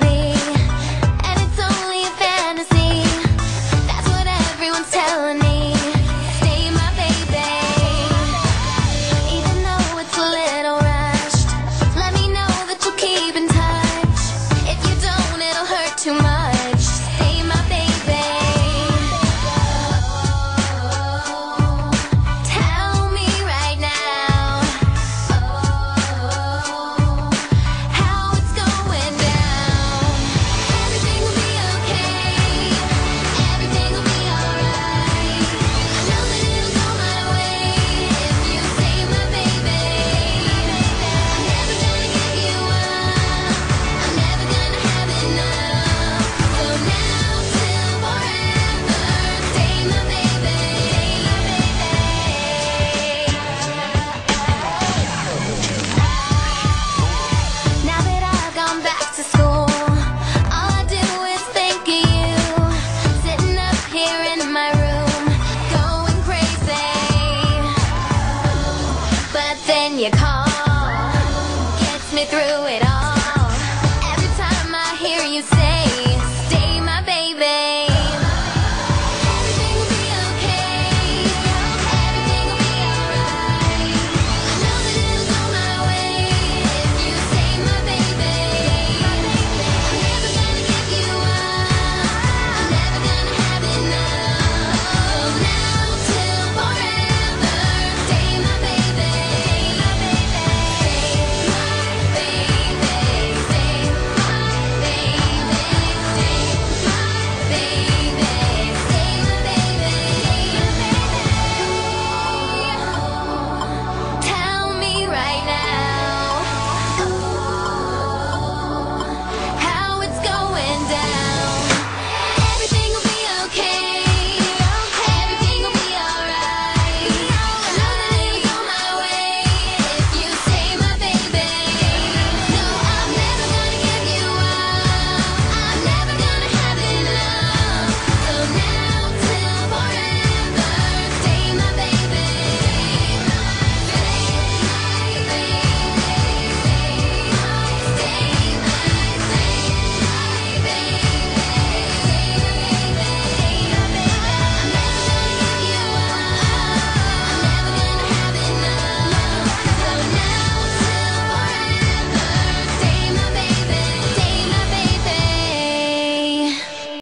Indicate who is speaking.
Speaker 1: to then you call, gets me through